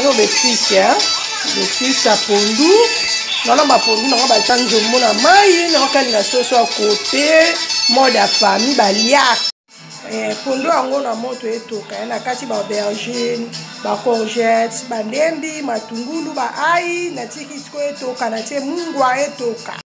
oyo bepise ya bepise ya pondu nana bapondu nango batya nzombo na mai naokalinga soso ya kote mode ya famille baliaka eh, pondu yango na moto etoka ya na kati baaubergine bacourgette bandembi matungulu baai natiki sikoyo etoka natie mungwa etoka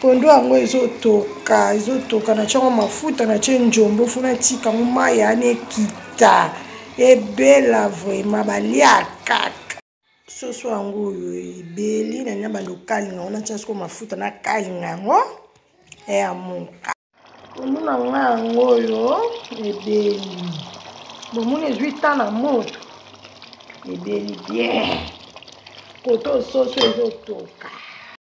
pondu yango ezotoka ezotoka na tiango mafuta na tie njombo fo natika yango mai yani ekita ebela vraimen balia kaka soso yango oyo ebeli na nia bando okalinga yango natia soko mafuta nakalinga yango eyamoka pondu na ngai yango oyo ebeli bomoni ezwi ta na moto ebeli bien koto soso ezotoka